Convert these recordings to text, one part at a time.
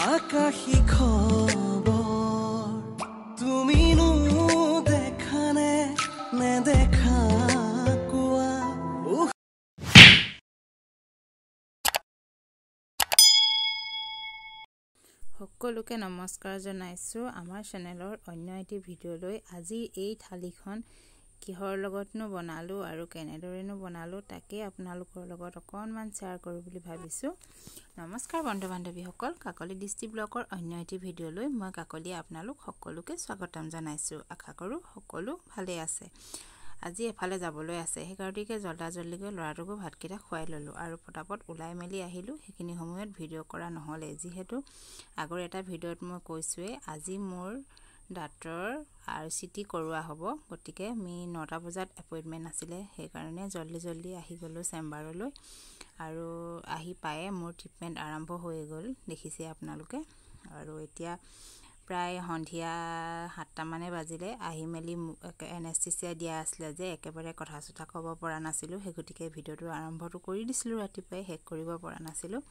আকাশী খবৰ। তুমিনো দেখানে নেদেখা সকলোকে নমস্কাৰ জনাইছোঁ আমাৰ চেনেলৰ অন্য এটি ভিডিঅ'লৈ। আজি এই থালিখন কিহৰ লগতনো বনালোঁ আৰু কেনেদৰেনো বনালোঁ তাকেই আপোনালোকৰ লগত অকণমান শ্বেয়াৰ কৰোঁ বুলি ভাবিছোঁ। নমস্কাৰ বন্ধু বান্ধৱীসকল কাকলি দৃষ্টি ব্লকৰ অন্য এটি ভিডিঅ'লৈ মই কাকলিয়ে আপোনালোক সকলোকে স্বাগতম জনাইছোঁ। আশা কৰোঁ সকলো ভালেই আছে। আজি এফালে যাবলৈ আছে সেইকাৰণে জল্দা জল্দিকৈ ল'ৰাটোকো ভাতকেইটা খুৱাই ল'লোঁ আৰু পটাপট ওলাই মেলি আহিলোঁ। সেইখিনি সময়ত ভিডিঅ' কৰা নহ'লে যিহেতু আগৰ এটা ভিডিঅ'ত মই কৈছোঁৱেই আজি মোৰ দাঁতৰ আৰ চি টি কৰোৱা হ'ব। গতিকে আমি নটা বজাত এপইণ্টমেণ্ট আছিলে সেইকাৰণে জল্দি জল্দি আহি গ'লোঁ চেম্বাৰলৈ আৰু আহি পায়ে মোৰ ট্ৰিটমেণ্ট আৰম্ভ হৈ গ'ল দেখিছে আপোনালোকে। আৰু এতিয়া প্ৰায় সন্ধিয়া সাতটামানে বাজিলে আহি মেলি এনেষ্টিচিয়া দিয়া আছিলে যে একেবাৰে কথা চথা ক'ব পৰা নাছিলোঁ সেই গতিকে ভিডিঅ'টো আৰম্ভটো কৰি দিছিলোঁ ৰাতিপুৱাই শেষ কৰিব পৰা নাছিলোঁ।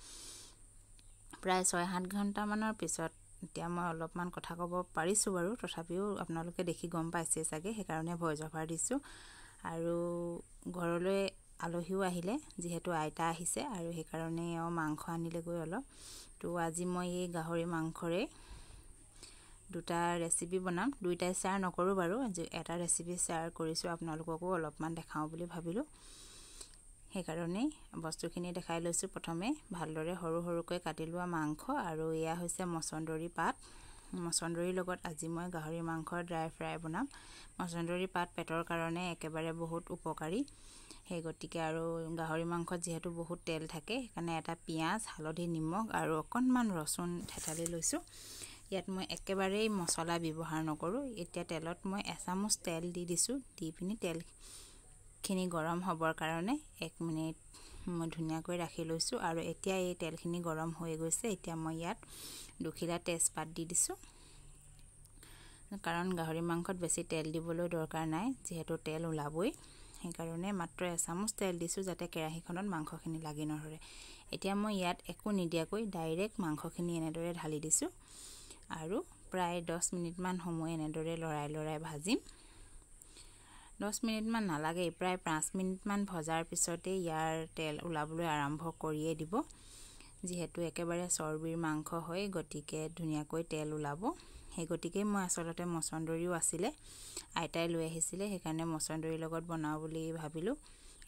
প্ৰায় ছয় সাত ঘণ্টামানৰ পিছত এতিয়া মই অলপমান কথা ক'ব পাৰিছোঁ বাৰু। তথাপিও আপোনালোকে দেখি গম পাইছে চাগে সেইকাৰণে ভইচ অভাৰ দিছোঁ। আৰু ঘৰলৈ আলহীও আহিলে যিহেতু আইতা আহিছে আৰু সেইকাৰণে এওঁ মাংস আনিলেগৈ অলপ। তো আজি মই এই গাহৰি মাংসৰে দুটা ৰেচিপি বনাম। দুইটাই শ্বেয়াৰ নকৰোঁ বাৰু এটা ৰেচিপি শ্বেয়াৰ কৰিছোঁ আপোনালোককো অলপমান দেখাওঁ বুলি ভাবিলোঁ। সেইকাৰণেই বস্তুখিনি দেখাই লৈছোঁ প্ৰথমে। ভালদৰে সৰু সৰুকৈ কাটি লোৱা মাংস আৰু এয়া হৈছে মচন্দৰী পাত। মচন্দৰীৰ লগত আজি মই গাহৰি মাংসৰ ড্ৰাই ফ্ৰাই বনাম। মচন্দৰী পাত পেটৰ কাৰণে একেবাৰে বহুত উপকাৰী। সেই গতিকে আৰু গাহৰি মাংসত যিহেতু বহুত তেল থাকে সেইকাৰণে এটা পিঁয়াজ হালধি নিমখ আৰু অকণমান ৰচুন থেতালি লৈছোঁ। ইয়াত মই একেবাৰেই মছলা ব্যৱহাৰ নকৰোঁ। এতিয়া তেলত মই এচামুচ তেল দি দিছোঁ। দি পিনি তেলখিনি গৰম হ'বৰ কাৰণে এক মিনিট মই ধুনীয়াকৈ ৰাখি লৈছোঁ আৰু এতিয়া এই তেলখিনি গৰম হৈ গৈছে এতিয়া মই ইয়াত দুখিলা তেজপাত দি দিছোঁ। কাৰণ গাহৰি মাংসত বেছি তেল দিবলৈ দৰকাৰ নাই যিহেতু তেল ওলাবই। সেইকাৰণে মাত্ৰ এচামুচ তেল দিছোঁ যাতে কেৰাহীখনত মাংসখিনি লাগি নধৰে। এতিয়া মই ইয়াত একো নিদিয়াকৈ ডাইৰেক্ট মাংসখিনি এনেদৰে ঢালি দিছোঁ। আৰু প্ৰায় দহ মিনিটমান সময় এনেদৰে লৰাই লৰাই ভাজিম। দহ মিনিটমান নালাগেই প্ৰায় পাঁচ মিনিটমান ভজাৰ পিছতেই ইয়াৰ তেল ওলাবলৈ আৰম্ভ কৰিয়ে দিব। যিহেতু একেবাৰে চৰ্বিৰ মাংস হয় গতিকে ধুনীয়াকৈ তেল ওলাব। সেই গতিকে মই আচলতে মচন্দৰীও আছিলে আইতাই লৈ আহিছিলে সেইকাৰণে মচন্দৰীৰ লগত বনাওঁ বুলি ভাবিলোঁ।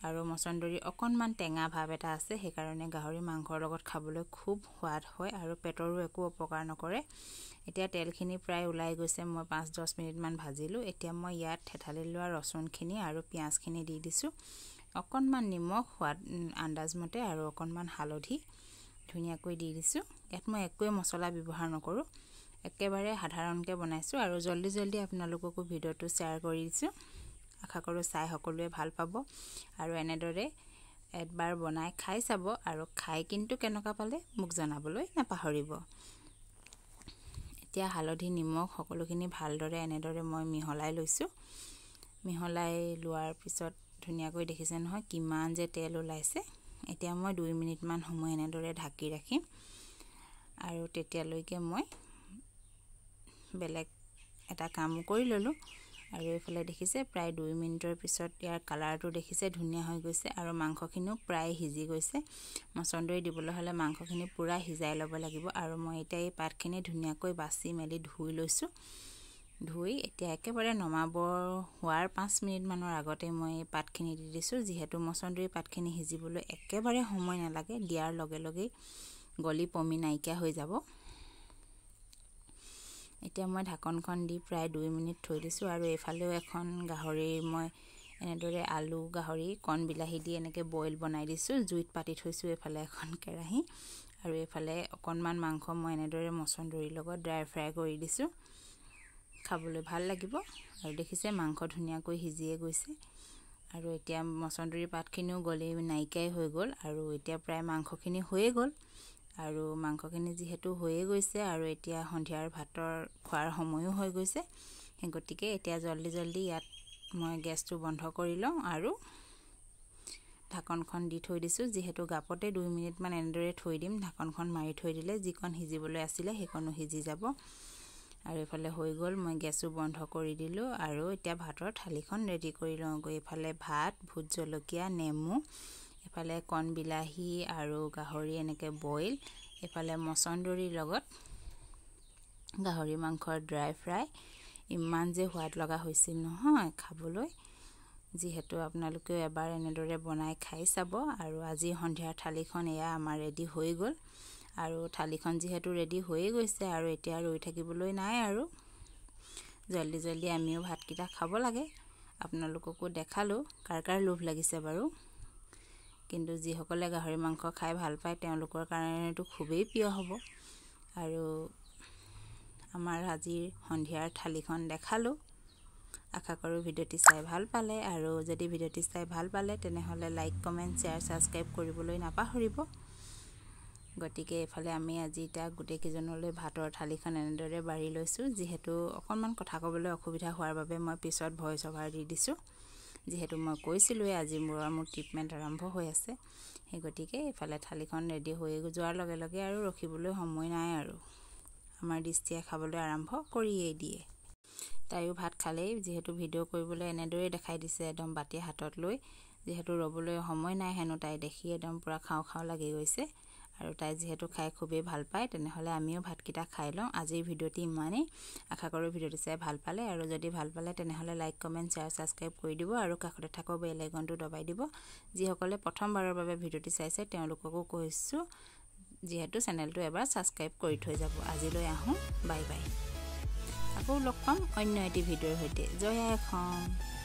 আৰু মচন্দৰী অকণমান টেঙা ভাৱ এটা আছে সেইকাৰণে গাহৰি মাংসৰ লগত খাবলৈ খুব সোৱাদ হয় আৰু পেটৰো একো অপকাৰ নকৰে। এতিয়া তেলখিনি প্ৰায় ওলাই গৈছে মই পাঁচ দহ মিনিটমান ভাজিলোঁ। এতিয়া মই ইয়াত থেঠালি লোৱা ৰচুনখিনি আৰু পিঁয়াজখিনি দি দিছোঁ। অকণমান নিমখ সোৱাদ আন্দাজমতে আৰু অকণমান হালধি ধুনীয়াকৈ দি দিছোঁ। ইয়াত মই একোৱে মছলা ব্যৱহাৰ নকৰোঁ। একেবাৰে সাধাৰণকৈ বনাইছোঁ আৰু জল্দি জল্দি আপোনালোককো ভিডিঅ'টো শ্বেয়াৰ কৰি দিছোঁ। আশা কৰোঁ চাই সকলোৱে ভাল পাব। আৰু এনেদৰে এবাৰ বনাই খাই চাব আৰু খাই কিন্তু কেনেকুৱা পালে মোক জনাবলৈ নাপাহৰিব। এতিয়া হালধি নিমখ সকলোখিনি ভালদৰে এনেদৰে মই মিহলাই লৈছোঁ। মিহলাই লোৱাৰ পিছত ধুনীয়াকৈ দেখিছে নহয় কিমান যে তেল ওলাইছে। এতিয়া মই দুই মিনিটমান সময় এনেদৰে ঢাকি ৰাখিম। আৰু তেতিয়ালৈকে মই বেলেগ এটা কামো কৰি ল'লোঁ। আৰু এইফালে দেখিছে প্ৰায় দুই মিনিটৰ পিছত ইয়াৰ কালাৰটো দেখিছে ধুনীয়া হৈ গৈছে আৰু মাংসখিনিও প্ৰায় সিজি গৈছে। মচন্দৰী দিবলৈ হ'লে মাংসখিনি পূৰা সিজাই ল'ব লাগিব আৰু মই এতিয়া এই পাতখিনি ধুনীয়াকৈ বাচি মেলি ধুই লৈছোঁ। ধুই এতিয়া একেবাৰে নমাব হোৱাৰ পাঁচ মিনিটমানৰ আগতে মই এই পাতখিনি দি দিছোঁ যিহেতু মচন্দৰী পাতখিনি সিজিবলৈ একেবাৰে সময় নালাগে দিয়াৰ লগে লগেই গলি পমি নাইকিয়া হৈ যাব। এতিয়া মই ঢাকনখন দি প্ৰায় দুই মিনিট থৈ দিছোঁ আৰু এইফালেও এখন গাহৰি মই এনেদৰে আলু গাহৰি কণ বিলাহী দি এনেকৈ বইল বনাই দিছোঁ জুইত পাতি থৈছোঁ এইফালে এখন কেৰাহী আৰু এইফালে অকণমান মাংস মই এনেদৰে মচন্দৰীৰ লগত ড্ৰাই ফ্ৰাই কৰি দিছোঁ। খাবলৈ ভাল লাগিব আৰু দেখিছে মাংস ধুনীয়াকৈ সিজিয়ে গৈছে আৰু এতিয়া মচন্দৰী পাতখিনিও গলি নাইকিয়াই হৈ গ'ল আৰু এতিয়া প্ৰায় মাংসখিনি হৈয়ে গ'ল। আৰু মাংসখিনি যিহেতু হৈয়ে গৈছে আৰু এতিয়া সন্ধিয়াৰ ভাতৰ খোৱাৰ সময়ো হৈ গৈছে গতিকে এতিয়া জল্দি জল্দি ইয়াত মই গেছটো বন্ধ কৰি লওঁ আৰু ঢাকনখন দি থৈ দিছোঁ। যিহেতু গাপতে দুই মিনিটমান এনেদৰে থৈ দিম ঢাকনখন মাৰি থৈ দিলে যিকণ সিজিবলৈ আছিলে সেইকণো সিজি যাব। আৰু এইফালে হৈ গ'ল মই গেছো বন্ধ কৰি দিলোঁ আৰু এতিয়া ভাতৰ থালিখন ৰেডি কৰি লওঁগৈ। এইফালে ভাত ভোট জলকীয়া নেমু এইফালে কণ বিলাহী আৰু গাহৰি এনেকৈ বইল এইফালে মচন্দৰীৰ লগত গাহৰি মাংসৰ ড্ৰাই ফ্ৰাই। ইমান যে সোৱাদ লগা হৈছিল নহয় খাবলৈ যিহেতু আপোনালোকেও এবাৰ এনেদৰে বনাই খাই চাব আৰু আজি সন্ধিয়াৰ থালিখন এয়া আমাৰ ৰেডি হৈ গ'ল। আৰু থালিখন যিহেতু ৰেডি হৈয়ে গৈছে আৰু এতিয়া ৰৈ থাকিবলৈ নাই আৰু। জল্দি জল্দি আমিও ভাতকেইটা খাব লাগে। আপোনালোককো দেখালোঁ কাৰ কাৰ লোভ লাগিছে বাৰু? কিন্তু যিসকলে গাহৰি মাংস খাই ভাল পায় তেওঁলোকৰ কাৰণেতো খুবেই প্ৰিয় হ'ব। আৰু আমাৰ আজিৰ সন্ধিয়াৰ থালিখন দেখালোঁ। আশা কৰোঁ ভিডিঅ'টি চাই ভাল পালে। আৰু যদি ভিডিঅ'টি চাই ভাল পালে তেনেহ'লে লাইক কমেণ্ট শ্বেয়াৰ ছাবস্ক্ৰাইব কৰিবলৈ নাপাহৰিব। গতিকে এইফালে আমি আজি এতিয়া গোটেইকেইজনলৈ ভাতৰ থালিখন এনেদৰে বাঢ়ি লৈছোঁ। যিহেতু অকণমান কথা ক'বলৈ অসুবিধা হোৱাৰ বাবে মই পিছত ভইচ অভাৰ দি দিছোঁ। যিহেতু মই কৈছিলোঁৱেই আজি মূৰৰ মোৰ ট্ৰিটমেণ্ট আৰম্ভ হৈ আছে। সেই গতিকে এইফালে থালিখন ৰেডি হৈ যোৱাৰ লগে লগে আৰু ৰখিবলৈ সময় নাই আৰু। আমাৰ দৃষ্টিয়ে খাবলৈ আৰম্ভ কৰিয়েই দিয়ে। তাইও ভাত খালেই যিহেতু ভিডিঅ' কৰিবলৈ এনেদৰেই দেখাই দিছে একদম বাতি হাতত লৈ। যিহেতু ৰ'বলৈ সময় নাই হেনো তাই দেখি একদম পূৰা খাওঁ খাওঁ লাগি গৈছে। আৰু তাই যিহেতু খাই খুবেই ভাল পায় তেনেহ'লে আমিও ভাতকেইটা খাই লওঁ। আজিৰ ভিডিঅ'টি ইমানেই। আশা কৰোঁ ভিডিঅ'টি চাই ভাল পালে। আৰু যদি ভাল পালে তেনেহ'লে লাইক কমেণ্ট শ্বেয়াৰ ছাবস্ক্ৰাইব কৰি দিব আৰু কাষতে থকা বেল আইকনটো দবাই দিব। যিসকলে প্ৰথমবাৰৰ বাবে ভিডিঅ'টি চাইছে তেওঁলোককো কৈছোঁ যিহেতু চেনেলটো এবাৰ ছাবস্ক্ৰাইব কৰি থৈ যাব। আজিলৈ আহোঁ। Bye bye. আকৌ লগ পাম অন্য এটি ভিডিঅ'ৰ সৈতে। জয় অসম।